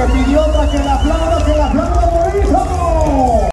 que pidió para que la aplauda, que la aplauda, Mauricio.